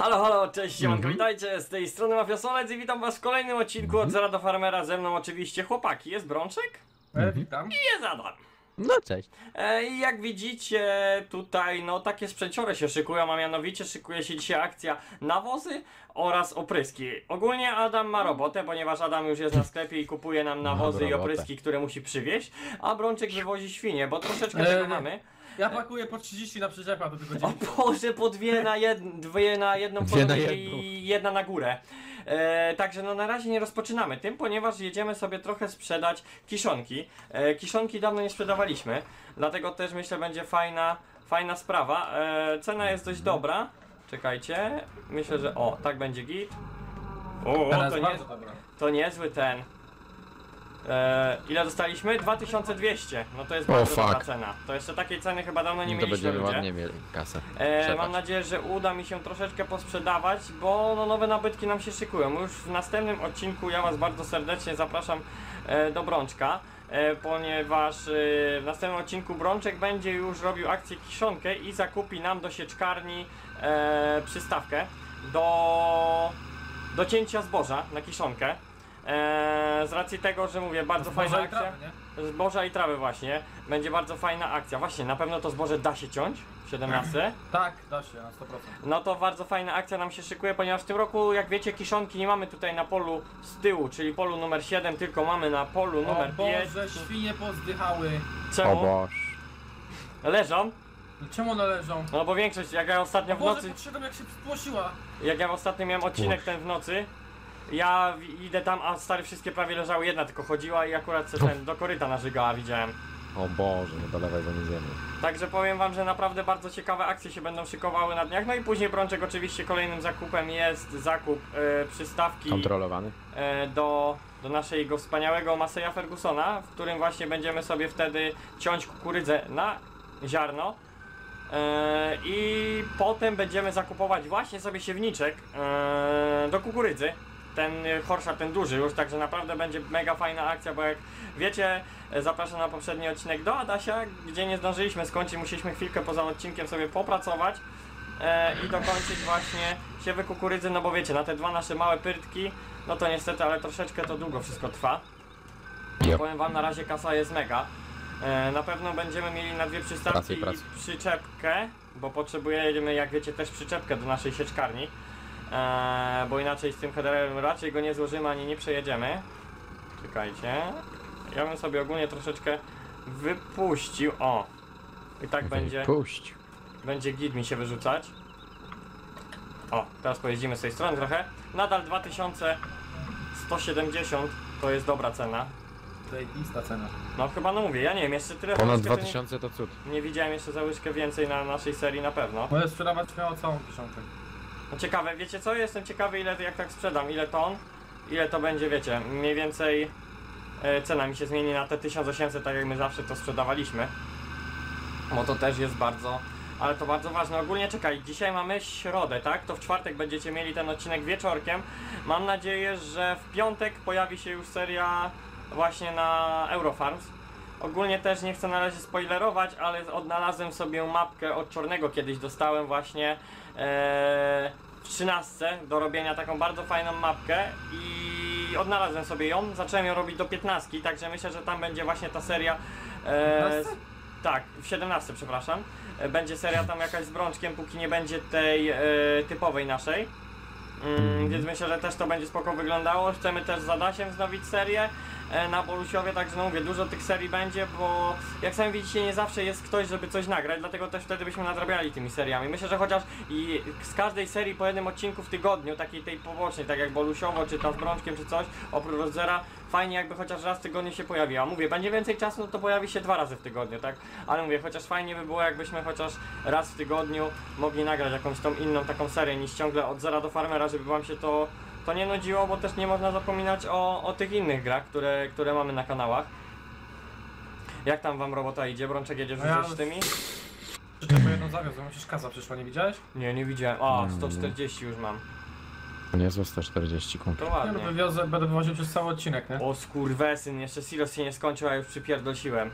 Halo, halo, cześć, siemanko, Mhm. witajcie, z tej strony Mafiasolec i witam was w kolejnym odcinku Mhm. od Zera do Farmera, ze mną oczywiście chłopaki, jest Brączek E, witam. i jest Adam. No cześć. E, I jak widzicie tutaj, no takie sprzęciory się szykują, a mianowicie szykuje się dzisiaj akcja nawozy oraz opryski. Ogólnie Adam ma robotę, ponieważ Adam już jest na sklepie i kupuje nam nawozy i robotę. opryski, które musi przywieźć, a Brączek wywozi świnie, bo troszeczkę E, tego mamy. Ja pakuję po 30 na przyczepa do tego O dziennika. Boże, po dwie na, jed, dwie na jedną Dwie na jedną. i jedna na górę. E, także no na razie nie rozpoczynamy tym, ponieważ jedziemy sobie trochę sprzedać kiszonki. E, kiszonki dawno nie sprzedawaliśmy, dlatego też myślę będzie fajna, fajna sprawa. E, cena jest dość dobra. Czekajcie, myślę, że o, tak będzie git. O, Teraz to, nie, bardzo dobra. to niezły ten. E, ile dostaliśmy? 2200. No to jest O, bardzo dobra fuck. cena. To jeszcze takiej ceny chyba dawno nie to mieliśmy będziemy ludzie. ładnie mieli kasę. E, mam nadzieję, że uda mi się troszeczkę posprzedawać, bo no, nowe nabytki nam się szykują. Już w następnym odcinku ja Was bardzo serdecznie zapraszam e, do Brączka, e, ponieważ e, w następnym odcinku Brączek będzie już robił akcję kiszonkę i zakupi nam do sieczkarni e, przystawkę do, do cięcia zboża na kiszonkę. E, z racji tego, że mówię, bardzo fajna Zboża i akcja. trawy? Zboża i trawy właśnie. Będzie bardzo fajna akcja. Właśnie, na pewno to zboże da się ciąć. 17. Tak, da się, na 100%. No to bardzo fajna akcja nam się szykuje, ponieważ w tym roku, jak wiecie, kiszonki nie mamy tutaj na polu z tyłu, czyli polu numer 7, tylko mamy na polu O numer 5. Boże, świnie pozdychały. O Czemu? Boż. Leżą? Czemu one leżą? No bo większość, jak ja ostatnio O w Boże, nocy, patrzyłem jak się spłosiła. jak ja ostatnio miałem odcinek Boże. ten w nocy, ja w- idę tam, a stary wszystkie prawie leżały, jedna tylko chodziła i akurat se ten do koryta narzygała, widziałem. O Boże, nie dolewaj, bo nie zjemy. Także powiem wam, że naprawdę bardzo ciekawe akcje się będą szykowały na dniach. No i później Brączek oczywiście kolejnym zakupem jest zakup e, przystawki Kontrolowany? e, do, do naszego wspaniałego Maseja Fergusona, w którym właśnie będziemy sobie wtedy ciąć kukurydzę na ziarno. E, I potem będziemy zakupować właśnie sobie siewniczek e, do kukurydzy. Ten e, Horsza, ten duży już, także naprawdę będzie mega fajna akcja, bo jak wiecie, e, zapraszam na poprzedni odcinek do Adasia, gdzie nie zdążyliśmy skończyć, musieliśmy chwilkę poza odcinkiem sobie popracować e, i dokończyć właśnie siewy kukurydzy, no bo wiecie, na te dwa nasze małe pyrtki, no to niestety, ale troszeczkę to długo wszystko trwa. Yep. Powiem wam, na razie kasa jest mega. E, na pewno będziemy mieli na dwie przystawki Pracy, i pracy. przyczepkę, bo potrzebujemy, jak wiecie, też przyczepkę do naszej sieczkarni. E, bo inaczej z tym headerem raczej go nie złożymy ani nie przejedziemy. Czekajcie. Ja bym sobie ogólnie troszeczkę wypuścił. O! I tak będzie, Puść. będzie git mi się wyrzucać. O, teraz pojeździmy z tej strony trochę. Nadal 2170 to jest dobra cena. Zajebista cena. No chyba no mówię, ja nie wiem, jeszcze tyle Ponad łyżkę to 2000 to cud. Nie, nie widziałem jeszcze za łyżkę więcej na naszej serii na pewno. Możesz sprzedawać miało całą kiszonkę. No ciekawe, wiecie co? Jestem ciekawy ile jak tak sprzedam, ile ton, ile to będzie, wiecie, mniej więcej e, cena mi się zmieni na te 1800, tak jak my zawsze to sprzedawaliśmy. Bo to też jest bardzo, ale to bardzo ważne. Ogólnie czekaj, dzisiaj mamy środę, tak? To w czwartek będziecie mieli ten odcinek wieczorkiem. Mam nadzieję, że w piątek pojawi się już seria właśnie na Eurofarms. Ogólnie też nie chcę na razie spoilerować, ale odnalazłem sobie mapkę od Czarnego kiedyś dostałem właśnie w 13 do robienia taką bardzo fajną mapkę i odnalazłem sobie ją, zacząłem ją robić do 15, także myślę, że tam będzie właśnie ta seria e, 15? tak, w 17 przepraszam. E, Będzie seria tam jakaś z brączkiem, póki nie będzie tej e, typowej naszej. Mm, więc myślę, że też to będzie spoko wyglądało. Chcemy też z Adasiem wznowić serię na Bolusiowie, także no mówię, dużo tych serii będzie, bo jak sami widzicie, nie zawsze jest ktoś, żeby coś nagrać, dlatego też wtedy byśmy nadrabiali tymi seriami. Myślę, że chociaż i z każdej serii po jednym odcinku w tygodniu, takiej tej pobocznej, tak jak Bolusiowo, czy tam z Brączkiem, czy coś, oprócz Rodzera, fajnie jakby chociaż raz w tygodniu się pojawiła. Mówię, będzie więcej czasu, no to pojawi się dwa razy w tygodniu, tak? Ale mówię, chociaż fajnie by było, jakbyśmy chociaż raz w tygodniu mogli nagrać jakąś tą inną taką serię, niż ciągle od zera do farmera, żeby wam się to, to nie nudziło, bo też nie można zapominać o, o tych innych grach, które, które mamy na kanałach. Jak tam wam robota idzie? Brączek jedziesz No ja- już z tymi? Przyczepę jedną zawiozłem, musisz kaza przyszła, nie widziałeś? Nie, nie widziałem. A, Mm. 140 już mam. Niezłe 140 To kumpli. Ja no ładnie. wywiozę, będę wywoził przez cały odcinek, nie? O skurwesyn, jeszcze silos się nie skończył, a już przypierdolsiłem.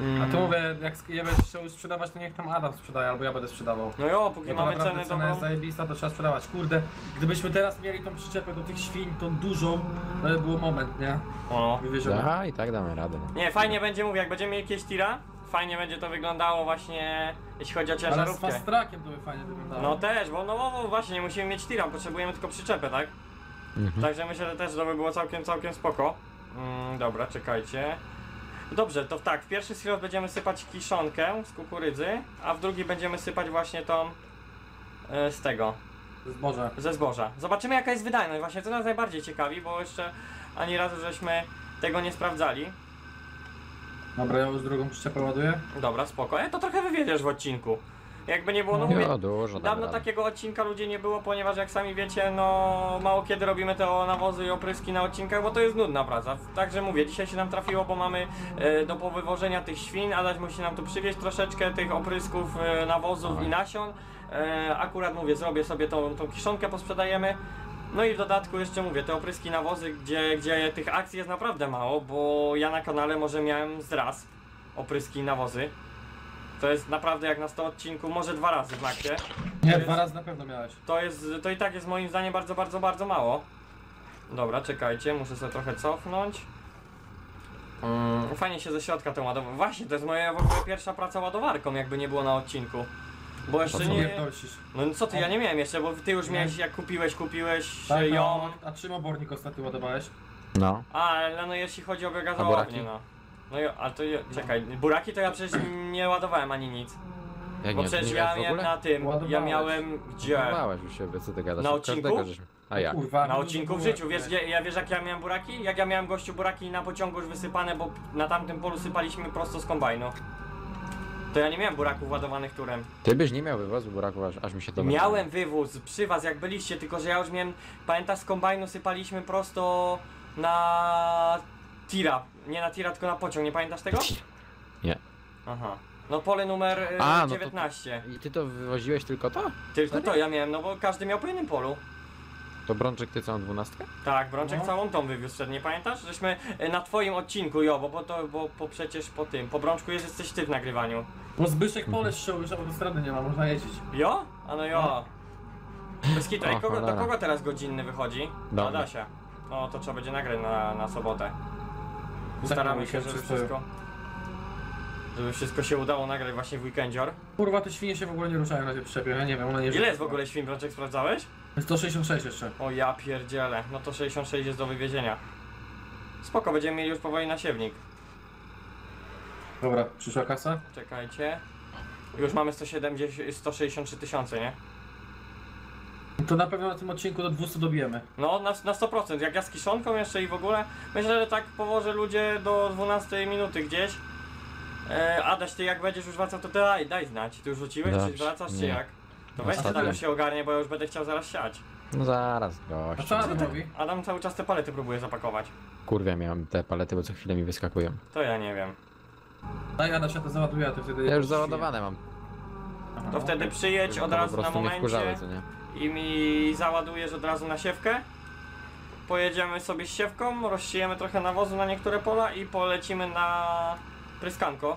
Mm. A tu mówię, jak będziesz chciał sprzedawać, to niech tam Adam sprzedaje, albo ja będę sprzedawał. No jo, póki Bo to mamy naprawdę cenę cena dobrą. jest zajebista, to trzeba sprzedawać. Kurde, gdybyśmy teraz mieli tą przyczepę do tych świń, tą dużą, to by było moment, nie? O. Wywieziemy. Aha, i tak damy radę. No. Nie, fajnie będzie, mówię, jak będziemy mieli jakieś tira, fajnie będzie to wyglądało właśnie, jeśli chodzi o Ale z ciężarówkę. fast trackiem to by fajnie wyglądało. No też, bo no, no właśnie, nie musimy mieć tira, potrzebujemy tylko przyczepę, tak? Mhm. Także myślę, że też to by było całkiem, całkiem spoko. Mm, dobra, czekajcie. Dobrze, to tak, w pierwszy silot będziemy sypać kiszonkę z kukurydzy, a w drugi będziemy sypać właśnie tą e, z tego, Zboże. ze zboża. Zobaczymy jaka jest wydajność, właśnie to nas najbardziej ciekawi, bo jeszcze ani razu żeśmy tego nie sprawdzali. Dobra, ja już drugą przyczepę ładuję. Dobra, spoko. E, to trochę wywiedziesz w odcinku. Jakby nie było, no mówię, Jo, dużo damy Dawno takiego odcinka ludzie nie było, ponieważ jak sami wiecie, no mało kiedy robimy te nawozy i opryski na odcinkach, bo to jest nudna praca. Także mówię, dzisiaj się nam trafiło, bo mamy e, do powywożenia tych świn, Adaś musi nam tu przywieźć troszeczkę tych oprysków, e, nawozów i nasion. E, akurat mówię, zrobię sobie tą, tą kiszonkę, posprzedajemy. No i w dodatku jeszcze mówię, te opryski, nawozy, gdzie, gdzie tych akcji jest naprawdę mało, bo ja na kanale może miałem z raz opryski i nawozy. To jest naprawdę jak na 100 odcinku, może dwa razy w maksie. Nie, To dwa jest- razy na pewno miałeś. To jest, to i tak jest moim zdaniem bardzo, bardzo, bardzo mało. Dobra, czekajcie, muszę sobie trochę cofnąć. Mm, fajnie się ze środka to ładowa. Właśnie, to jest moja w ogóle pierwsza praca ładowarką, jakby nie było na odcinku. Bo jeszcze co? Nie. No co ty, ja nie miałem jeszcze, bo ty już miałeś, jak kupiłeś, kupiłeś Tak, ją. no, a czym obornik ostatnio ładowałeś? No. A, ale no jeśli chodzi o A biogazownię, no. No i, ale to, ja- czekaj, buraki to ja przecież nie ładowałem ani nic. Jak Bo nie, przecież nie ja miałem na tym, ja Ładowałeś. miałem, gdzie? Ładowałeś u siebie, co ty gadasz? Na Od odcinku? każdego żeśmy- A jak? Kurwa. Na no, odcinku w życiu, wiesz, ja, ja wiesz jak ja miałem buraki? Jak ja miałem gościu buraki na pociągu już wysypane, bo na tamtym polu sypaliśmy prosto z kombajnu. To ja nie miałem buraków ładowanych turem. Ty byś nie miał wywozu buraków, aż, aż mi się to Miałem wywóz przy was jak byliście, tylko że ja już miałem, pamiętasz z kombajnu sypaliśmy prosto na tira. Nie na tira, tylko na pociąg, nie pamiętasz tego? Nie. Aha. No pole numer y, A, no to- 19. I ty to wywoziłeś tylko to? Tylko to ja miałem, no bo każdy miał po jednym polu. To Brączek ty całą dwunastkę? Tak, Brączek No. całą tą wywiózł wtedy, nie pamiętasz? Żeśmy e, na twoim odcinku, jo, bo, bo to, bo, bo przecież po tym, po Brączku jest jesteś ty w nagrywaniu. Bo Zbyszek pole strzał, już autostrady nie ma, można jeździć. Jo? A no jo. Bez kitu, Ej, O, kogo, do cholera. kogo teraz godzinny wychodzi? Do Do mnie. Adasia. No to trzeba będzie nagrać na, na sobotę. Staramy się, żeby wszystko-. Żeby wszystko się udało nagrać właśnie w weekendzior. Kurwa, te świnie się w ogóle nie ruszają na tej przyczepie, ja nie wiem, one nie Ile jest w ogóle świn Brączek sprawdzałeś? 166 jeszcze. O ja pierdzielę, no to 66 jest do wywiezienia. Spoko, będziemy mieli już powoli nasiewnik. Dobra, przyszła kasa? Czekajcie. Już mamy 170, 163 tysiące, nie? To na pewno na tym odcinku do 200 dobijemy. No, na, na 100%. Jak ja z kiszonką jeszcze i w ogóle. Myślę, że tak położę ludzie do 12 minuty gdzieś. E, Adaś, ty jak będziesz już wracał, to daj, daj znać. Ty już rzuciłeś, czy Dobrze, wracasz, czy jak? To No, weź ostatnio. tam już się ogarnie, bo ja już będę chciał zaraz siać. No zaraz, A gość. co Adam robi? Adam cały czas te palety próbuje zapakować. Kurwia miałem te palety, bo co chwilę mi wyskakują. To ja nie wiem. Daj Ada się to załaduje, a ty wtedy... Ja już załadowane mam. To wtedy przyjedź Żeby od to razu po na prostu nie wkurzały, momencie co nie? I mi załadujesz od razu na siewkę. Pojedziemy sobie z siewką, rozsiejemy trochę nawozu na niektóre pola i polecimy na pryskanko.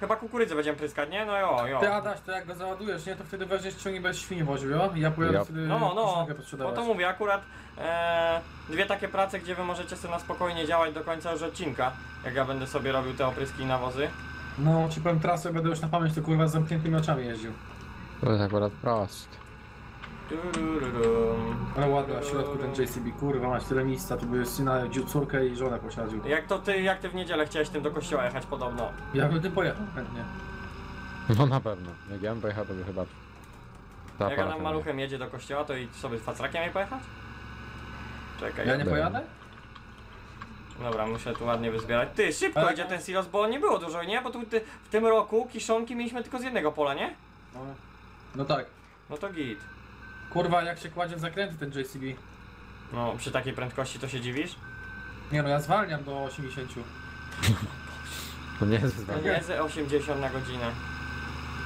Chyba kukurydzę będziemy pryskać, nie? No jo, jo. Ty Adaś, to jak go załadujesz, nie? To wtedy weźmiesz ciągnik bez świni woził, jo? Ja pojadę Ja. wtedy No, no, bo to mówię, akurat e, dwie takie prace, gdzie wy możecie sobie na spokojnie działać do końca już odcinka, jak ja będę sobie robił te opryski i nawozy. No, ci powiem trasę, będę już na pamięć to kurwa z zamkniętymi oczami jeździł. To jest akurat prost. Turururum. Ale ładny na środku ten JCB, kurwa, masz tyle miejsca, tu by syna, dziu- córkę i żonę posiadził. Jak to ty, jak ty w niedzielę chciałeś tym do kościoła jechać podobno? Ja bym tym pojechał chętnie. No na pewno. Jak ja bym pojechał, to by chyba... Ta Jak Adam maluchem jedzie do kościoła, to i sobie z facrakiem jej pojechać? Czekaj, Ja nie pojadę? dobra, muszę tu ładnie wyzbierać. Ty, szybko Ale- idzie ten silos, bo nie było dużo, nie? Bo tu ty, w tym roku kiszonki mieliśmy tylko z jednego pola, nie? No. No tak. No to git. Kurwa, jak się kładzie w zakręty ten JCB. No, przy takiej prędkości to się dziwisz? Nie no, ja zwalniam do 80. To nie jest To wyzwanie. nie ze 80 na godzinę.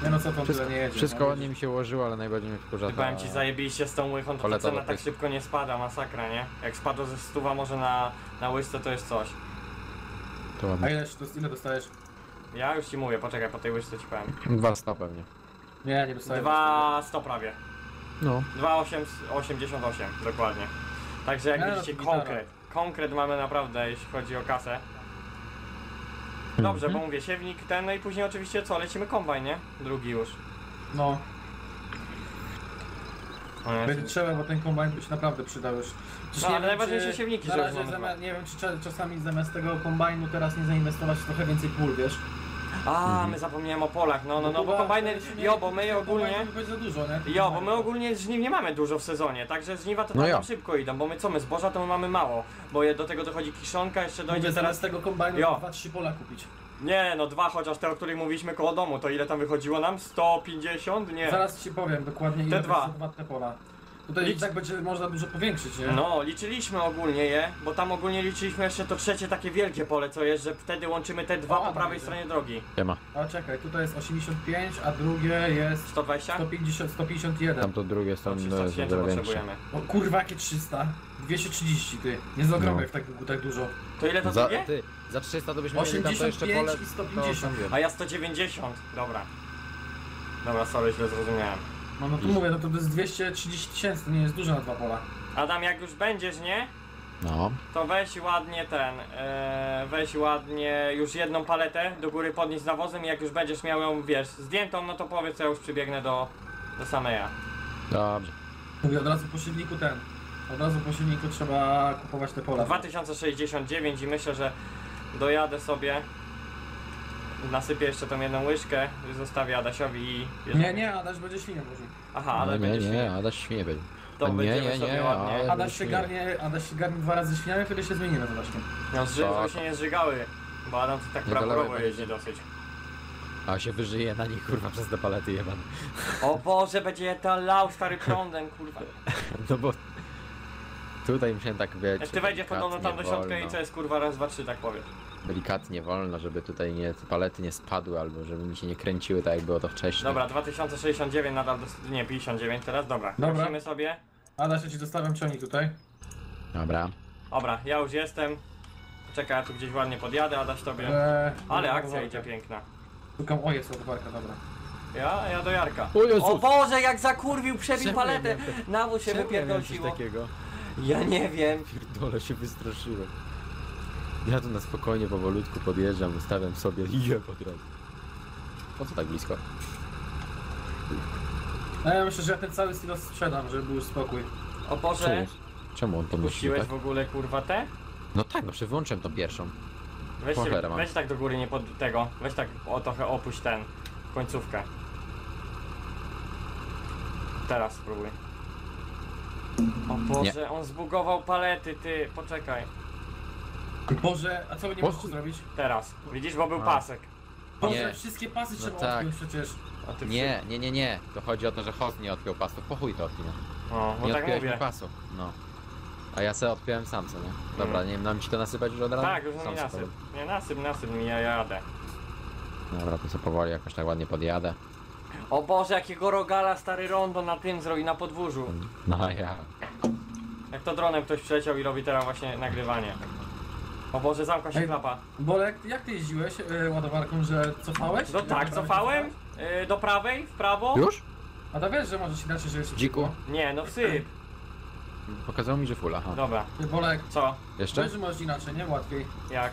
Nie no co to Wszystko, tyle nie jedzie. wszystko no, mi się ułożyło, ale najbardziej mnie wkurza Ty ta... powiem ci, zajebiliście z tą łychą, to ta cena tak szybko nie spada, masakra, nie? Jak spadło ze stuwa może na, na łyżce, to jest coś. To A ładnie. ile, to ile dostajesz? Ja już ci mówię, poczekaj, po tej łyżce ci powiem. Dwa sto pewnie. Nie, nie dostałem. Dwa sto prawie. No. 2,88 dokładnie. Także jak no, widzicie konkret. Konkret mamy naprawdę, jeśli chodzi o kasę. Dobrze, bo mówię, siewnik ten, no i później oczywiście co, lecimy kombajn, nie? Drugi już. No, O Jezu. będzie trzeba, bo ten kombajn by się naprawdę przydał już. Przecież No, ale najważniejsze czy siewniki, na że razie już mamy zamiast, Nie wiem, czy cza- czasami zamiast tego kombajnu teraz nie zainwestować w trochę więcej pól, wiesz? A, my zapomniałem o polach, no, no, no, bo kombajny, jo, bo my ogólnie... będzie za dużo, nie? Tych Jo, bo my kombajnów. ogólnie żniw nie mamy dużo w sezonie, także żniwa to No tam szybko idą, bo my co, my zboża to my mamy mało, bo je- do tego dochodzi kiszonka, jeszcze dojdzie Mówię, teraz... zamiast tego kombajnu Jo. dwa, trzy pola kupić. Nie, no dwa, chociaż te, o których mówiliśmy koło domu, to ile tam wychodziło nam? 150? Nie. Zaraz ci powiem dokładnie ile dwa. dwa te pola. Tutaj Licz- i tak będzie można dużo powiększyć, nie? No, liczyliśmy ogólnie je, bo tam ogólnie liczyliśmy jeszcze to trzecie takie wielkie pole, co jest, że wtedy łączymy te dwa O, po prawej stronie drogi. Nie ma. A czekaj, tutaj jest 85, a drugie jest 120? 150, 151. Tam to drugie są 300 e, tysięcy dużo większe. potrzebujemy. O kurwa, jakie 300? 230 ty. Nie z okrągłek No. tak, tak dużo. To ile to Za, drugie? ty, za 300 to byśmy mieli tam to jeszcze 85 pole. i 150. To tam A ja 190, dobra. Dobra, sorry, źle zrozumiałem. No, no to mówię, no to, jest 230 tysięcy, to nie jest dużo na dwa pola. Adam, jak już będziesz, nie? No. To weź ładnie ten, e, weź ładnie już jedną paletę do góry podnieść z nawozem i jak już będziesz miał ją, wiesz, zdjętą, no to powiedz, ja już przybiegnę do, do Sameja. Dobrze. Mówię, od razu po silniku ten. Od razu po silniku trzeba kupować te pola. 2069 i myślę, że dojadę sobie, nasypię jeszcze tą jedną łyżkę, zostawię Adasiowi i... Nie, nie, Adaś będzie świnią może. Aha, Ale nie, będzie nie, Adaś świnie będzie. To nie, będziemy nie, sobie nie, ładnie... ale- Adaś się garnie, Adaś się garnie dwa razy świniami, wtedy się zmienimy z Adaśkiem. No żeby Tak. się nie zżygały, bo Adam to tak Nie dolewaj jeździ dosyć. A się wyżyje na nich kurwa przez te palety jebane. O Boże, będzie je to lał stary prądem, kurwa. No bo tutaj musiałem tak wiecie. Jak ty wejdziesz podobno tam do delikatnie środka i co jest kurwa raz, dwa, trzy, tak powiem. Delikatnie wolno, żeby tutaj nie, te palety nie spadły albo żeby mi się nie kręciły tak jak było to wcześniej. Dobra, 2069 nadal, dos- nie 59 teraz, dobra. Dobra. Prosimy sobie. Adaś, ja ci zostawiam ciągnik tutaj. Dobra. Dobra, ja już jestem. Czekaj, ja tu gdzieś ładnie podjadę, a dać tobie. Eee, Ale akcja ładowarka. idzie piękna. Szukam, o jest ładowarka, dobra. Ja, ja do Jarka. O Jezus! O Boże, jak zakurwił, przebił Czemu paletę! ja Nawóz się Czemu ja miałem coś wypierdolciło. takiego? Ja nie wiem. Pierdolę się wystraszyłem. Ja tu na spokojnie, powolutku podjeżdżam, ustawiam sobie i jem od razu. Po co tak blisko? No ja myślę, że ja ten cały silos sprzedam, żeby był spokój. O Boże, Czemu? Czemu on pomyślił puściłeś tak? w ogóle kurwa te? No tak, no przewyłączyłem tą pierwszą. Weź, Cholera mam. weź tak do góry, nie pod tego. Weź tak o trochę opuść ten, końcówkę. Teraz spróbuj. O Boże, on zbugował palety, ty, poczekaj. Boże, a co nie Boże. możecie zrobić? Teraz, widzisz, bo był A. pasek. Boże, Nie. wszystkie pasy No trzeba tak. odpiąć przecież. A ty Nie, nie, nie, nie. To chodzi o to, że host nie odpiął pasów. Po chuj to odpina. No, bo Nie tak odpiąłeś mówię. mi pasów. No. A ja se odpiąłem sam, co nie? Dobra, Mm. nie wiem, nam ci to nasypać już od razu? Tak, już Sam se nasyp. powiem. Nie, nasyp, nasyp mi, ja jadę. Dobra, to sobie powoli jakoś tak ładnie podjadę. O Boże, jakiego rogala stary rondo na tym zrobi, na podwórzu. No ja. Jak to dronem ktoś przyleciał i robi teraz właśnie nagrywanie. O Boże, zamkła się Ej, klapa. Bolek, jak ty jeździłeś e, ładowarką, że cofałeś? No tak, cofałem. Y, do prawej, w prawo. Już? A to wiesz, że możesz inaczej, że jest Dziku? Nie, no wsyp. Pokazało mi, że full, aha. Dobra, Ty, Bolek, co? Jeszcze? wiesz, że możesz inaczej, nie? Łatwiej. Jak?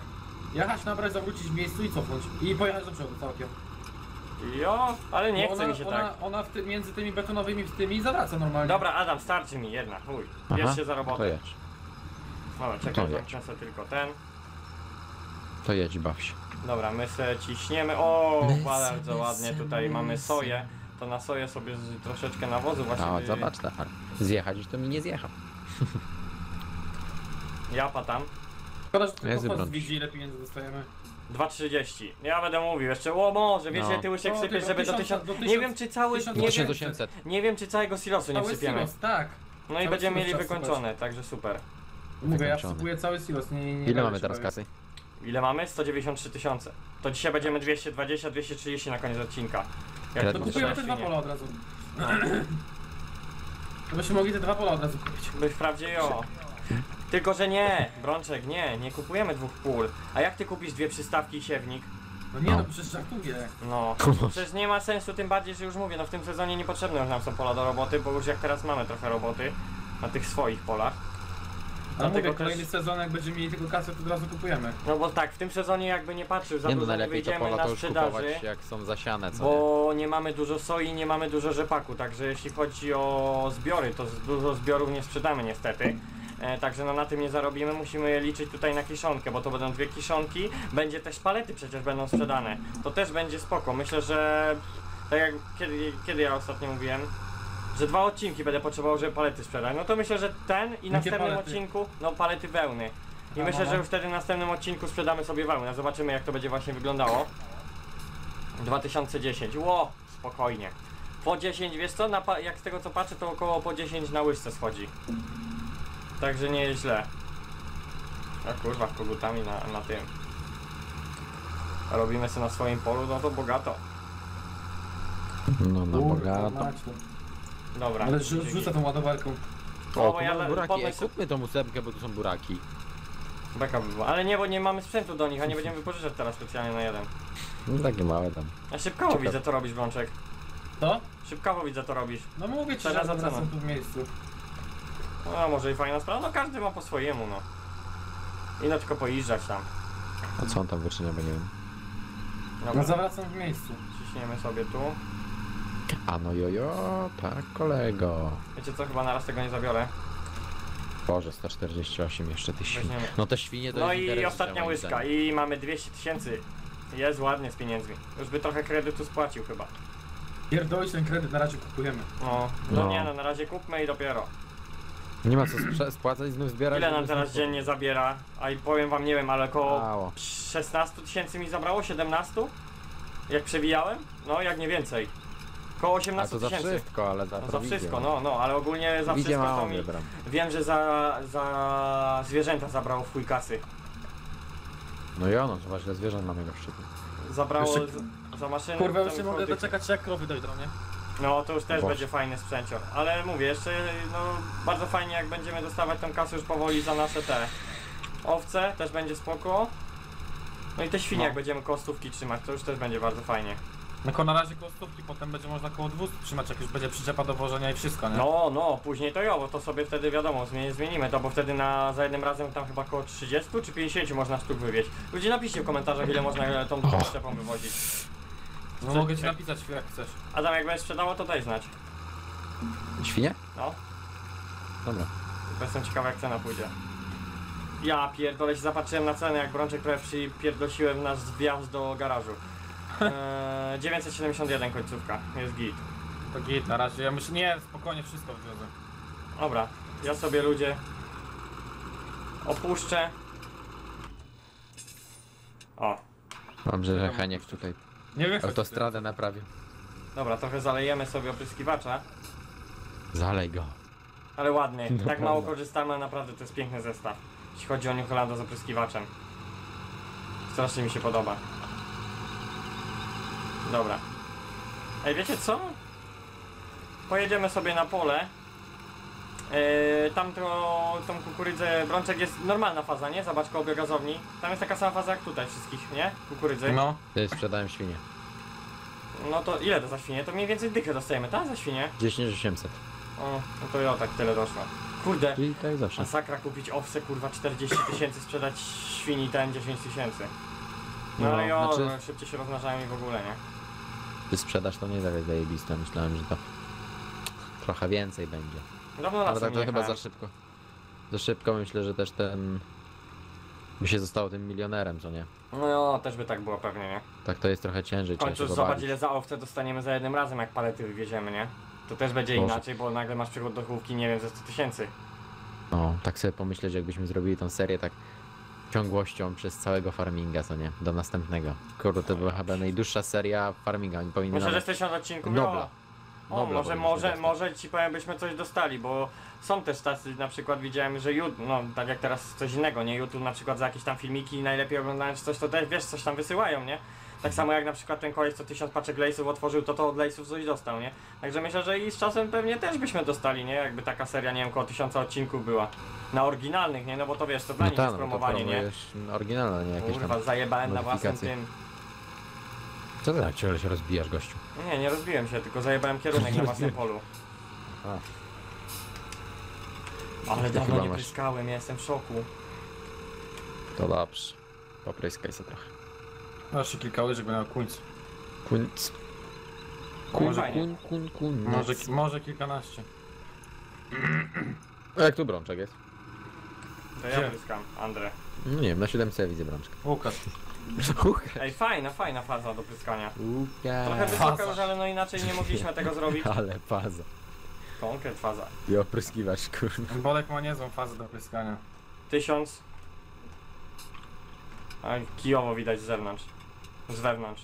Jechać, nabrać, zawrócić w miejscu i cofnąć. I pojechać do przodu całkiem. Jo, ale nie Bo chce ona, mi się ona, tak. Ona w ty, między tymi betonowymi w tymi zawraca normalnie. Dobra, Adam, starczy mi jedna, chuj. Bierz się za To robotę. jedź. Dobra, to czekaj, jedź. sobie tylko ten. To jedź, baw się. Dobra, my se ciśniemy. O, My bardzo se, ładnie se, tutaj my mamy se. soję. To na soję sobie z, troszeczkę nawozu właśnie. A, wy- zobacz, tak. Zjechać już to mi nie zjechał. Japa tam. Szkoda, że Jest tylko wybrany. post widzi, ile pieniędzy dostajemy. 2,30. Ja będę mówił jeszcze, o może, wiesz, No. ty łyżek No, sypiesz, tylko żeby do tysiąc- tysiąc... do Nie tysiąc- wiem czy cały, nie wiem, 1800. nie wiem czy całego silosu nie Cały silos, tak. No i cały będziemy silos mieli trzeba wykończone, także super. Mówię, ja Wykończony. wsypuję cały silos, nie, nie, nie Ile będę mamy się teraz bawił. kasy? Ile mamy? 193 tysiące. To dzisiaj będziemy 220, 230 na koniec odcinka. Jak Ja To to kupujemy te dwa pola od razu. No. To byśmy mogli te dwa pola od razu kupić. By wprawdzie jo. Tylko, że nie, Brączek, nie, nie kupujemy dwóch pól. A jak ty kupisz dwie przystawki i siewnik? No nie No. no, przecież żartuję. No, przecież nie ma sensu, tym bardziej, że już mówię, no w tym sezonie niepotrzebne już nam są pola do roboty, bo już jak teraz mamy trochę roboty na tych swoich polach. Ale Dlatego mówię, kolejny też- sezon, jak będziemy mieli tylko kasę, to od razu kupujemy. No bo tak, w tym sezonie jakby nie patrzył, za Nie no, dużo nie najlepiej to wyjdziemy pola to na już sprzedaży, kupować jak są zasiane, co nie? bo nie mamy dużo soi, nie mamy dużo rzepaku, także jeśli chodzi o zbiory, to z- dużo zbiorów nie sprzedamy niestety. E, także no na tym nie zarobimy, musimy liczyć tutaj na kiszonkę, bo to będą dwie kiszonki, będzie też palety przecież będą sprzedane. To też będzie spoko. Myślę, że tak jak kiedy, kiedy ja ostatnio mówiłem, że dwa odcinki będę potrzebował, żeby palety sprzedać. No to myślę, że ten i następnym palety? odcinku, no palety wełny. I myślę, no. że już wtedy w następnym odcinku sprzedamy sobie wełnę. Zobaczymy jak to będzie właśnie wyglądało. 2010. Ło, spokojnie. Po 10, wiesz co, jak z tego co patrzę, to około po 10 na łyżce schodzi. Także nie jest źle. A kurwa, kogutami na, na tym. A robimy sobie na swoim polu, no to bogato. No na bogato. Dobra. Ale rzu- rzucę tą ładowarką. O, O, bo ja mamy le- buraki, podnoś Ej, kupmy tą ósemkę, bo tu są buraki. Beka by była. Ale nie, bo nie mamy sprzętu do nich, a nie będziemy wypożyczać teraz specjalnie na jeden. No takie małe tam. A szybkawo Ciekawe. widzę to robisz, Brączek. To? Szybkawo widzę to robisz. No mówię ci, Cena że ceną. tu w miejscu. No może i fajna sprawa, no każdy ma po swojemu, no. I no tylko pojeżdżać tam. A co on tam wyczynia, bo nie wiem. No Dobra, zawracam w miejscu. ciśniemy sobie tu. A no jojo, tak kolego. Wiecie co, chyba naraz tego nie zabiorę. Boże, 148 jeszcze tych świn. Weźmiemy. No te świnie to No jest i interes ostatnia moim łyżka zdaniem. i mamy 200 tysięcy. Jest ładnie z pieniędzmi. Już by trochę kredytu spłacił chyba. Pierdolić ten kredyt, na razie kupujemy. No, no, No. nie no, na razie kupmy i dopiero. Nie ma co sprze- spłacać, znów zbierać. Ile nam znów teraz dziennie zabiera? A i powiem wam, nie wiem, ale około Mało. 16 tysięcy mi zabrało? 17? Jak przewijałem? No, jak nie więcej. Koło A 18 to za tysięcy. wszystko, ale za No, za prowizję. wszystko, no, no, ale ogólnie za Widzie wszystko to mało mi... wybram. Wiem, że za, za zwierzęta zabrało w chuj kasy. No i ono, zobacz, ile zwierząt mamy goszczyku. Zabrało Jeszcze- z, za maszyny. Kurwa, już nie mogę doczekać się jak krowy dojdą, nie? No, to już też Boże. będzie fajny sprzęcior. Ale mówię, jeszcze no, bardzo fajnie jak będziemy dostawać tą kasę już powoli za nasze te owce, też będzie spoko. No i te świnie No. jak będziemy kostówki trzymać, to już też będzie bardzo fajnie. No ko na razie koło stówki, potem będzie można koło 200 trzymać, jak już będzie przyczepa do wożenia i wszystko, nie? No, no, później to jo, bo to sobie wtedy wiadomo, zmieni, zmienimy to, bo wtedy na, za jednym razem tam chyba około 30 czy 50 można sztuk wywieźć. Ludzie napiszcie w komentarzach ile można e, tą szczepą wywozić. No mogę ci napisać jak chcesz. Adam jak będziesz sprzedało to daj znać. Świnie? No, Dobra. bo jestem ciekawy jak cena pójdzie. Ja pierdolę się zapatrzyłem na cenę jak brączek prawie przypierdosiłem nasz wjazd do garażu. Eee, 971 końcówka, jest git. To git, na razie. Ja myślę, nie, spokojnie wszystko wywiozę. Dobra, ja sobie ludzie opuszczę. O, Dobrze, że Heniek tutaj Nie wiem, autostradę naprawił. dobra, trochę zalejemy sobie opryskiwacza, Zalej go. ale ładny. No Tak mało korzystamy, a naprawdę to jest piękny zestaw. Jeśli chodzi o New Hollanda z opryskiwaczem. Strasznie mi się podoba. Dobra. Ej, wiecie co? Pojedziemy sobie na pole. Yy, tam to, tą kukurydzę, brączek jest normalna faza, nie? Zobacz koło biogazowni. Tam jest taka sama faza jak tutaj wszystkich, nie? Kukurydzy. No, Tutaj sprzedałem świnie. No to ile to za świnie? To mniej więcej dychę dostajemy, tak? Za świnie? 10 800. O, no to ja tak tyle doszło. Kurde, Czyli tak zawsze. masakra kupić owce, kurwa 40 tysięcy, sprzedać świni ten 10 tysięcy. No, No, ale jo, znaczy- no, szybciej się rozmnażają i w ogóle, nie? Sprzedaż to nie zawie zajebiste. Myślałem, że to trochę więcej będzie. Dawno Ale tak to chyba za szybko. Za szybko myślę, że też ten by się zostało tym milionerem, co nie? No jo, też by tak było pewnie, nie? Tak to jest trochę ciężej, końcu zobacz ile za owce dostaniemy za jednym razem, jak palety wywieziemy, nie? To też będzie Boże. inaczej, bo nagle masz przychód do chówki, nie wiem, ze 100 tysięcy. No, tak sobie pomyśleć, jakbyśmy zrobili tą serię tak ciągłością przez całego farminga, co nie? Do następnego. Kurde, to była chyba najdłuższa seria farminga, oni powinni Myślę, że nawet... z 1000 odcinków, Nobla. jo. O, Nobla może, może, dostać. może ci powiem, byśmy coś dostali, bo są też tacy, na przykład widziałem, że YouTube, no tak jak teraz coś innego, nie? YouTube na przykład za jakieś tam filmiki najlepiej oglądałem czy coś, to też wiesz, coś tam wysyłają, nie? Tak samo jak na przykład ten koleś, co tysiąc paczek lejsów otworzył, to to od lejsów coś dostał, nie? Także myślę, że i z czasem pewnie też byśmy dostali, nie? Jakby taka seria, nie wiem, około tysiąca odcinków była. Na oryginalnych, nie? No bo to wiesz, to dla No nich tak, jest no promowanie, nie? oryginalne, nie jakieś tam... Kurwa, zajebałem na własnym modyfikacje. tym. Co ty tak ciągle się rozbijasz, gościu? Nie, nie rozbiłem się, tylko zajebałem kierunek na własnym polu. A. Ale dawno chyba nie masz- pryskałem, ja jestem w szoku. To dobrze. Popryskaj się trochę. No jeszcze kilka łyżek będę miał kuńc. Kunc. Może- Kun, kun. Może, może kilkanaście. A jak tu brączek jest? To ja Gdzie? pryskam, Andre. No nie wiem, na 7C widzę brączkę. Łukasz. Ej, fajna, fajna faza do pryskania. Trochę Łukasz. wysoka już, ale no inaczej nie mogliśmy tego zrobić. Ale faza. Konkret faza. I opryskiwać, kurwa. Bolek ma niezłą fazę do pryskania. Tysiąc. A kijowo widać z zewnątrz. Z wewnątrz.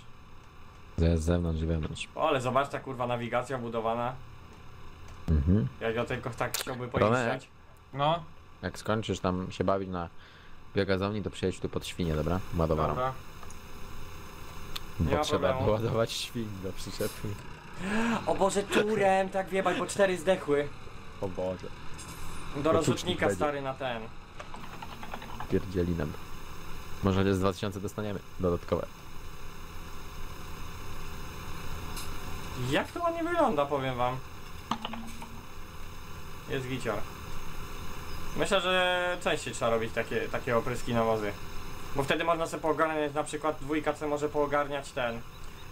Z zewnątrz i wewnątrz. O, ale zobacz ta kurwa nawigacja budowana. Mhm. Jak ja tylko tak chciałby pojeździć. No, Jak skończysz tam się bawić na biogazowni, to przyjedź tu pod świnie, dobra? Ładowarą. dobra. Nie Bo ma trzeba problemu. doładować świn do przyczepy. O Boże, turem, tak wiebać, bo cztery zdechły. O Boże. Do rozrzutnika będzie. stary na ten. Pierdzieli nam. Może z 2000 dostaniemy dodatkowe. Jak to ładnie wygląda, powiem wam. Jest gicior. Myślę, że częściej trzeba robić takie, takie opryski na wozy. Bo wtedy można sobie poogarniać, na przykład dwójka C może poogarniać ten,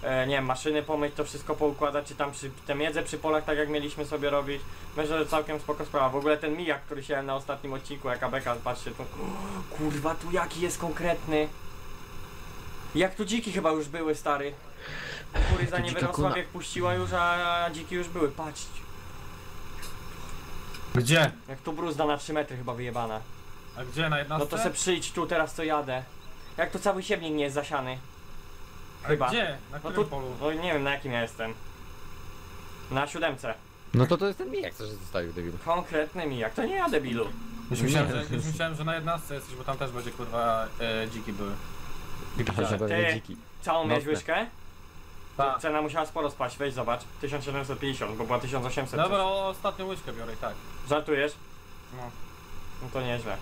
e, nie wiem, maszyny pomyć, to wszystko poukładać, czy tam przy, te miedze przy polach, tak jak mieliśmy sobie robić. Myślę, że całkiem spoko sprawa. W ogóle ten mijak, który się na ostatnim odcinku, jak ABK, patrzcie tu. Kurwa, tu jaki jest konkretny. Jak tu dziki chyba już były, stary. Kuryza nie jak puściła już, a dziki już były. Patrzcie. Gdzie? Jak tu bruzda na 3 metry chyba wyjebana. A gdzie? Na No jednostce? to se przyjdź tu teraz co jadę. Jak tu cały siewnik nie jest zasiany. A chyba. Gdzie? Na No którym tu, polu? no nie wiem na jakim ja jestem. Na siódemce. No to to jest ten mijak, co się zostawił, debil. Konkretny mi, jak to nie ja debilu. Już myślałem, że, już myślałem, że na jednostce jesteś, bo tam też będzie kurwa e, dziki były. To Ty. Całą miałeś łyżkę? Tak. Cena musiała sporo spaść, weź zobacz. 1750, bo była 1800. Dobra, coś. o, ostatnią łyżkę biorę i tak. Żartujesz? No. No to nieźle.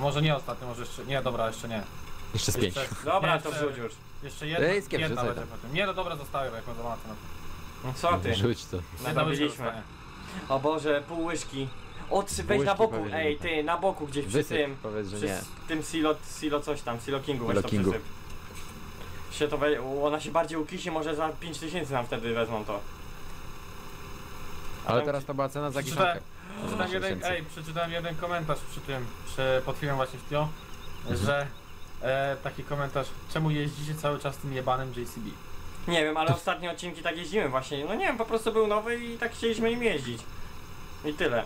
Może nie ostatnią, może jeszcze. Nie, dobra, jeszcze nie. Jeszcze z pięć. Jeszcze, Dobra, nie, to jeszcze- wrzuć już. Jeszcze jedna, jedna będzie. Nie, no dobra, zostawię, jak mam zobaczę na to. No co ty? Rzuć to. O Boże, pół łyżki. Od, weź na boku, ej ty, na boku gdzieś przy Wysyp, tym. powiedz, że Przy nie. tym silo, silo coś tam, silo kingu, weź Silo to kingu. przysyp. Się to we, ona się bardziej ukisi, może za 5000 nam wtedy wezmą to. Ale teraz to była cena za Przeczytałem- kiszonkę. Przeczytałem jeden, ej, przeczytałem jeden komentarz przy tym, przy, pod filmem właśnie w Tio, że e, taki komentarz, czemu jeździcie cały czas tym jebanym JCB? Nie wiem, ale ostatnie odcinki tak jeździłem właśnie. No nie wiem, po prostu był nowy i tak chcieliśmy nim jeździć. I tyle.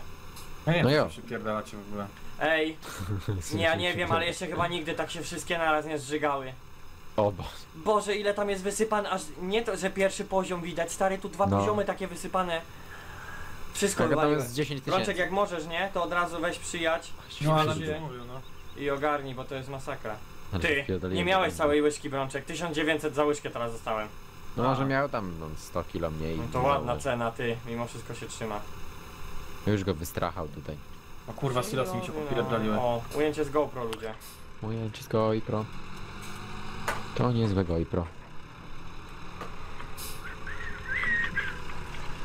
Ja nie No wiem, się pierdalacie w ogóle. Ej, nie, ja nie wiem, ale jeszcze chyba nigdy tak się wszystkie naraz nie zżygały. O Boże. Boże, ile tam jest wysypane, aż nie to, że pierwszy poziom widać, stary, tu dwa No. poziomy takie wysypane. Wszystko Tak, a tam jest 10 Rączek, tysięcy. jak możesz, nie? To od razu weź przyjać No ale mówił, no. i ogarnij, bo to jest masakra. Ale Ty, wpierdoliłem nie miałeś całej łyżki brączek, 1900 za łyżkę teraz zostałem. No może miał tam no, 100 kilo mniej. No to No, ładna cena, ty, mimo wszystko się trzyma. Już go wystrachał tutaj. O kurwa, silosy mi się popierdoliły. O, ujęcie z GoPro, ludzie. Moje wszystko GoPro. To niezłe GoPro.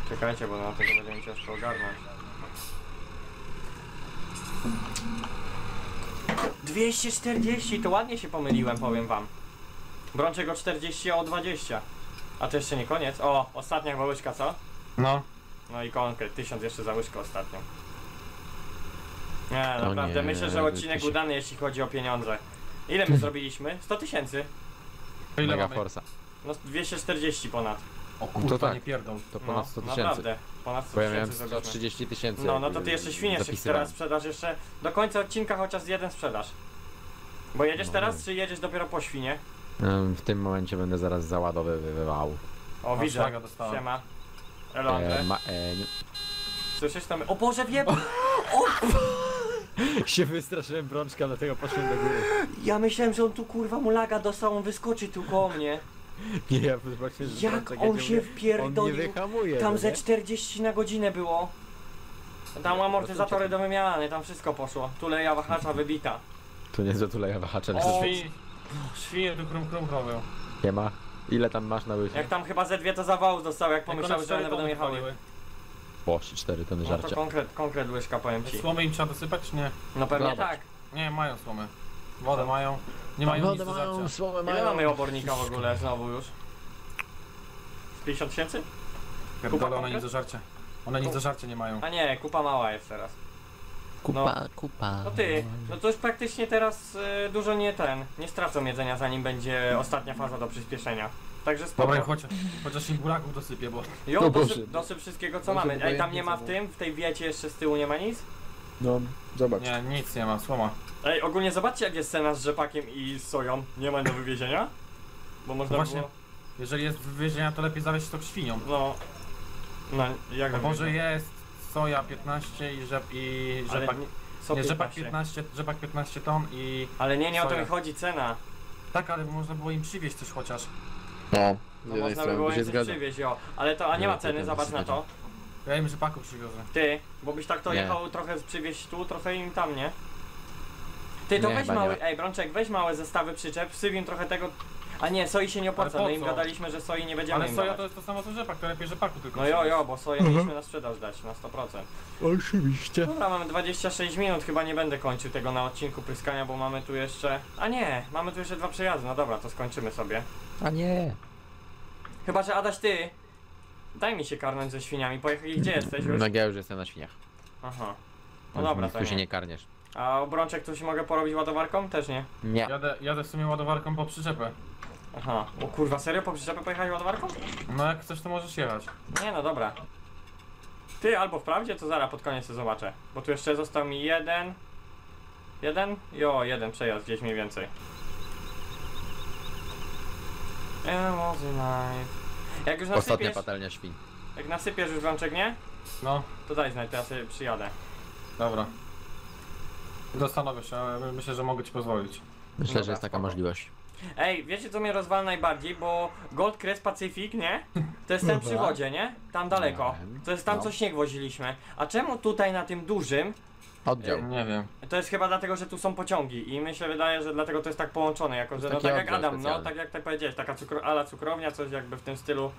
Czekajcie, bo na tego będzie mi ciężko ogarnąć. 240, to ładnie się pomyliłem, powiem wam. Brączek o 40, a o 20. A to jeszcze nie koniec. O, ostatnia łyżka, co? No. No i konkret, 1000 jeszcze za łyżkę ostatnią. Nie, naprawdę, nie, myślę, że odcinek się- udany, jeśli chodzi o pieniądze. Ile my zrobiliśmy? 100 tysięcy. To ile Mega mamy? Forsa. No 240 ponad. O kurwa, tak. nie pierdol. To No, ponad 100 tysięcy. naprawdę. Ponad 100 Bo ja miałem tysięcy zrobiliśmy. 130 tysięcy. No, no to ty jeszcze świnie się zapisywałem. teraz sprzedasz jeszcze do końca odcinka chociaż jeden sprzedaż. Bo jedziesz No teraz, czy jedziesz dopiero po świnie? W tym momencie będę zaraz załadowywał. O, O, widzę. Siema. Elondre. E, ma, e, nie. Słyszysz tam? O Boże, wiem! się wystraszyłem brączka, dlatego poszedłem do góry. Ja myślałem, że on tu kurwa mu laga dostał, on wyskoczy tu koło mnie. Nie, ja właśnie, że Jak brączek on jedzie, się mówię, wpierdolił. On nie wyhamuje. Tam no ze nie? 40 na godzinę było. Tam amortyzatory do wymiany, tam wszystko poszło. Tuleja wahacza wybita. To nie za tuleja wahacza, ale O, to Świnie, tu krum krum chowią. nie ma. Ile tam masz na łyżce? Jak tam chyba ze dwie to zawału dostały, jak pomyślały, że one będą jechały. Paliły. Poszli 4 tony No to żarcia. konkret, konkret łyżka, powiem ci. Słomy im trzeba dosypać, czy nie? No pewnie Zobacz. tak. Nie, mają słomy. Wodę mają. Nie mają nic do żarcia. słowę Ile mamy obornika w ogóle znowu już? Z 50 tysięcy? Pierdolę, one nic do żarcia. One nic do żarcia nie mają. A nie, kupa mała jest teraz. Kupa, kupa. No ty, no to już praktycznie teraz y, dużo nie ten, nie stracą jedzenia zanim będzie ostatnia faza do przyspieszenia. Także spoko. Dobra, chociaż, chociaż im buraków dosypię, bo... Jo, O dosyp, Boże. dosyp wszystkiego co Boże, mamy. Ej, tam obojętnie nie ma co w było. tym, w tej wiecie jeszcze z tyłu nie ma nic? No, zobacz. Nie, nic nie ma, słoma. Ej, ogólnie zobaczcie jak jest scena z rzepakiem i z soją. Nie ma do wywiezienia? Bo można Właśnie. było... Jeżeli jest wywiezienia, to lepiej zawieźć to świnią. No... No, jak Bo może wywiezienia? jest soja 15 i rzep i Ale rzepak... nie- są Nie, rzepak 15. 15, rzepak 15 ton i... Ale nie, nie o to Soja. mi chodzi, cena. Tak, ale można było im przywieźć coś chociaż. No, z No jednej można by strony było by się zgadza. przywieźć, jo. Ale to, a nie No, ma to ceny, zobacz na to. Ja im rzepaku przywiozę. Ty, bo byś tak to Nie. jechał trochę przywieźć tu, trochę im tam, nie? Ty, to Nie, weź chyba nie mały, ma. ej Brączek, weź małe zestawy przyczep, wsyp im trochę tego... A nie, soi się nie opłaca, Ale po no im co? gadaliśmy, że soi nie będziemy Ale im soja dawać. to jest to samo co rzepak, to lepiej rzepaku tylko No jo, jo, bo soję mieliśmy na sprzedaż dać, na 100%. Oczywiście. Dobra, mamy 26 minut, chyba nie będę kończył tego na odcinku pryskania, bo mamy tu jeszcze... A nie, mamy tu jeszcze dwa przejazdy, no dobra, to skończymy sobie. A nie. Chyba, że Adaś, ty... Daj mi się karnąć ze świniami, pojechaj, gdzie jesteś już? No ja już jestem na świniach. Aha. No dobra, to Tu się nie. nie karniesz. A obrączek tu się mogę porobić ładowarką? Też nie. Nie. Jadę, jadę w sumie ładowarką po przyczepę. Aha. O kurwa, serio? Po przyczepę pojechać ładowarką? No jak chcesz to możesz jechać. Nie no, dobra. Ty, albo wprawdzie, to zaraz pod koniec to zobaczę. Bo tu jeszcze został mi jeden... Jeden? Jo, jeden przejazd gdzieś mniej więcej. It was knife. Jak już Ostatnia nasypiesz, patelnia świń. jak nasypiesz już wączek, nie? No, To daj znać, to ja sobie przyjadę. dobra. Zastanowię się, ale myślę, że mogę ci pozwolić. Myślę, Dobra, że jest taka spoko. możliwość. Ej, wiecie co mnie rozwala najbardziej, bo Gold Crest Pacific, nie? To jest ten przy wodzie, nie? Tam daleko. To jest tam No. co śnieg woziliśmy. A czemu tutaj na tym dużym Oddział. Nie wiem. To jest chyba dlatego, że tu są pociągi i mi się wydaje, że dlatego to jest tak połączone, jako że no taki tak jak oddział Adam, no specjalny. tak jak tak powiedziałeś, taka cukro, ala cukrownia, coś jakby w tym stylu.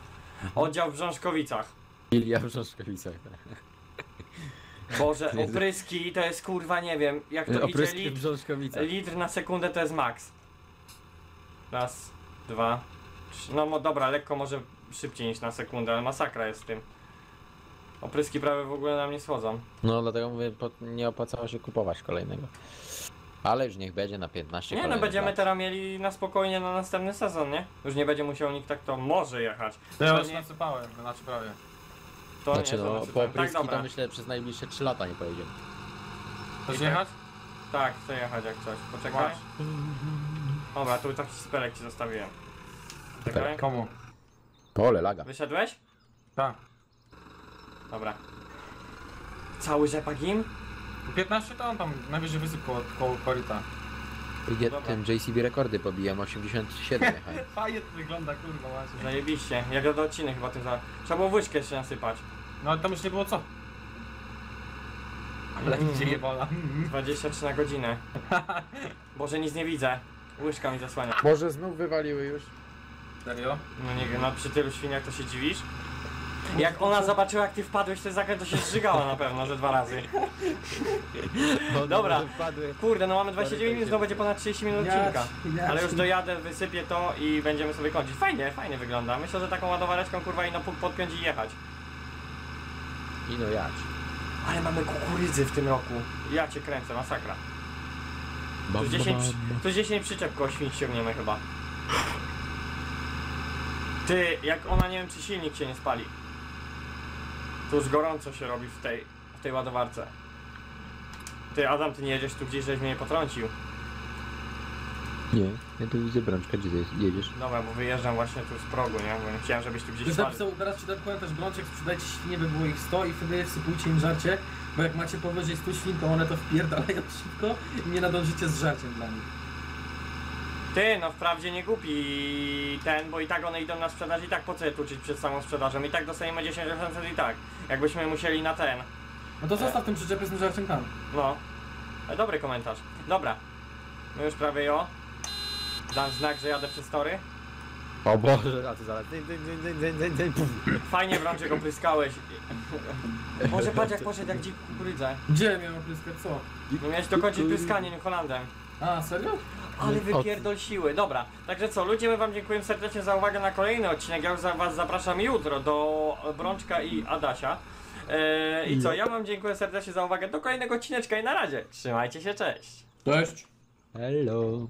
Oddział w Brzążkowicach. Ilia w Rzeszkowicach. Boże, opryski to jest kurwa nie wiem, jak to idzie Opryski w lit, litr na sekundę to jest max. Raz, dwa, trzy, no mo- dobra, lekko może szybciej niż na sekundę, ale masakra jest z tym. Opryski prawie w ogóle nam nie schodzą. No dlatego mówię, po- nie opłacało się kupować kolejnego. Ale już niech będzie na 15 Nie no, kolejnych będziemy lat. teraz mieli na spokojnie na następny sezon, nie? Już nie będzie musiał nikt tak to może jechać. To ja To już nie- nasypałem, znaczy prawie. To Znaczy nie, to no, po tak, tak, opryski dobra. to myślę przez najbliższe 3 lata nie pojedziemy. Chcesz I tak. jechać? Tak, chcę jechać jak coś. Poczekaj. Masz. Dobra, tu taki spelek ci zostawiłem. Czekaj. Komu? Pole laga. Wyszedłeś? Tak. Dobra. Cały rzepak im? 15 ton tam najwyżej wysyp koło, koło korita. Idzie Dobra. tym JCB rekordy pobijam 87 jechałem. Fajnie to wygląda, kurwa właśnie. Zajebiście. Jak do odcinek chyba tym za... Trzeba było łyżkę jeszcze nasypać. No ale tam już nie było co. Ale Mm. gdzie jebana. 23 na godzinę. Boże, nic nie widzę. Łyżka mi zasłania. Może znów wywaliły już? Serio? No nie wiem, no przy tylu świniach to się dziwisz? Jak ona zobaczyła jak ty wpadłeś w ten zakręt, to się zżygała na pewno, że dwa razy. Dobra. Wpadły. Kurde, no mamy 29 minut, to będzie ponad 30 minut odcinka. Ale już dojadę, wysypię to i będziemy sobie kończyć. Fajnie, fajnie wygląda. Myślę, że taką ładowareczką kurwa i no podpiąć i jechać. I no jać. Ale mamy kukurydzy w tym roku. Ja cię kręcę, masakra. Tu 10, bam, przy- bam. tu 10 przyczep koło świń ściągniemy chyba. Ty, jak ona nie wiem czy silnik się nie spali. To już gorąco się robi w tej, w tej ładowarce. Ty Adam, ty nie jedziesz tu gdzieś, żeś mnie nie potrącił. Nie, ja tu widzę brączka, gdzie jedziesz? Dobra, bo wyjeżdżam właśnie tu z progu, nie? Bo nie chciałem, żebyś tu gdzieś Już napisał, teraz czytam komentarz Brączek, sprzedajcie świnie, by było ich 100 i wtedy wsypujcie im żarcie, bo jak macie powyżej 100 świn, to one to wpierdalają szybko i nie nadążycie z żarciem dla nich. Ty, no wprawdzie nie głupi ten, bo i tak one idą na sprzedaż i tak po co je tuczyć przed samą sprzedażą? I tak dostajemy 10 i tak. Jakbyśmy musieli na ten. No to zostaw tym przyczepy z tym żarciem tam. No. Ale dobry komentarz. Dobra. My już prawie jo. Dam znak, że jadę przez tory. O Boże, a ty zaraz... Dyn, dyn, dyn, dyn, dyn, dyn, dyn, puf. Fajnie Brączek opryskałeś. Może patrz jak poszedł jak dzik kukurydza. Gdzie miałem pryskać, co? No miałeś dokończyć pryskanie New Hollandem. A, serio? Ale wypierdol siły. Dobra, także co, ludzie, my wam dziękujemy serdecznie za uwagę na kolejny odcinek. Ja już za was zapraszam jutro do Brączka i Adasia. Eee, I co, ja wam dziękuję serdecznie za uwagę do kolejnego odcineczka i na razie. Trzymajcie się, cześć. Cześć. Hello.